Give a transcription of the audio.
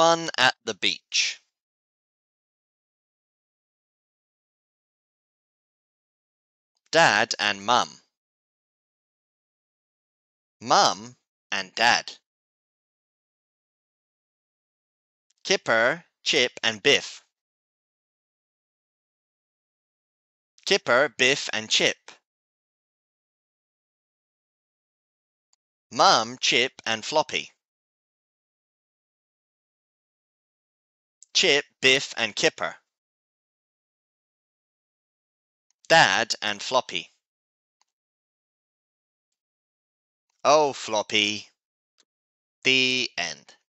Fun at the beach. Dad and Mum. Mum and Dad. Kipper, Chip, and Biff. Kipper, Biff, and Chip. Mum, Chip, and Floppy. Chip, Biff, and Kipper. Dad and Floppy. Oh, Floppy. The end.